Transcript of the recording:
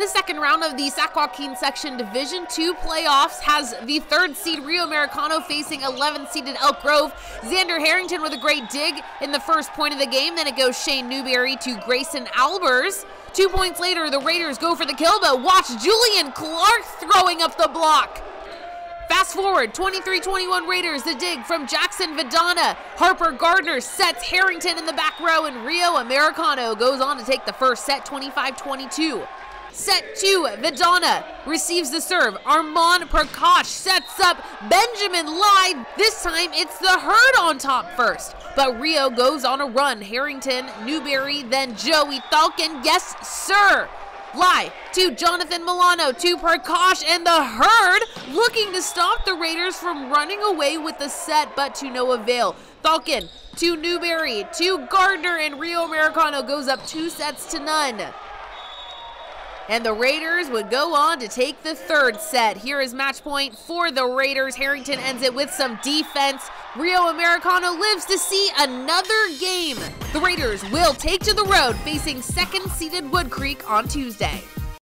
The second round of the Sac Joaquin Section Division 2 playoffs has the third seed Rio Americano facing 11th seeded Elk Grove. Zander Harrington with a great dig in the first point of the game. Then it goes Shane Newberry to Grayson Albers. Two points later, the Raiders go for the kill, but watch Julian Clarke throwing up the block. Fast forward, 23-21 Raiders, the dig from Jaxson Vidana. Harper Gardner sets Harrington in the back row, and Rio Americano goes on to take the first set 25-22. Set two, Vidana receives the serve. Armaan Prakash sets up Benjamin Ly. This time it's the herd on top first. But Rio goes on a run. Harrington, Newberry, then Joey Thalken. Yes, sir. Ly to Jonathan Milano to Prakash and the herd looking to stop the Raiders from running away with the set, but to no avail. Thalken to Newberry to Gardner and Rio Americano goes up two sets to none and the Raiders would go on to take the third set. Here is match point for the Raiders. Harrington ends it with some defense. Rio Americano lives to see another game. The Raiders will take to the road facing second seeded Woodcreek on Tuesday.